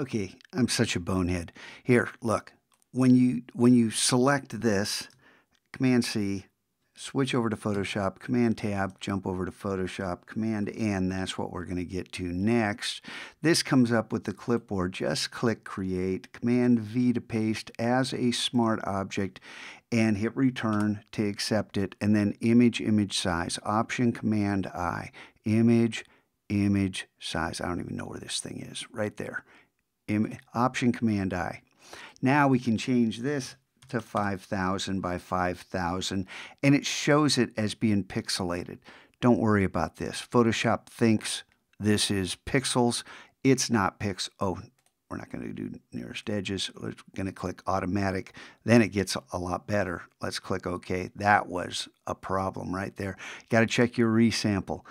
Okay, I'm such a bonehead. Here, look. When you when you select this, Command C, switch over to Photoshop, Command Tab, jump over to Photoshop, Command N, that's what we're going to get to next. This comes up with the clipboard. Just click Create, Command V to paste as a smart object, and hit Return to accept it, and then Image, Image Size, Option Command I, Image, Image Size. I don't even know where this thing is, right there. Option Command I. Now we can change this to 5000 by 5000 and it shows it as being pixelated. Don't worry about this. Photoshop thinks this is pixels. It's not pix. Oh, we're not going to do nearest edges. We're going to click automatic. Then it gets a lot better. Let's click OK. That was a problem right there. Got to check your resample.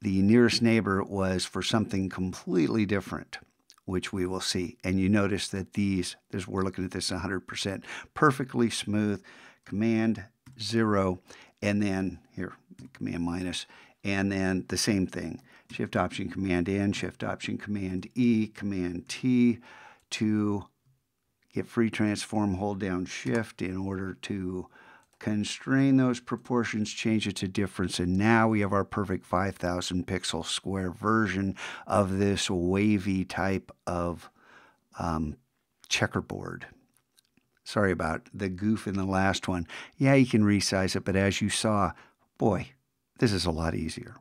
The nearest neighbor was for something completely different which we will see. And you notice that these, this, we're looking at this 100%, perfectly smooth, Command 0, and then here, Command minus, and then the same thing, Shift Option Command N, Shift Option Command E, Command T to get free transform, hold down Shift in order to constrain those proportions, change it to difference, and now we have our perfect 5,000 pixel square version of this wavy type of um, checkerboard. Sorry about the goof in the last one. Yeah, you can resize it, but as you saw, boy, this is a lot easier.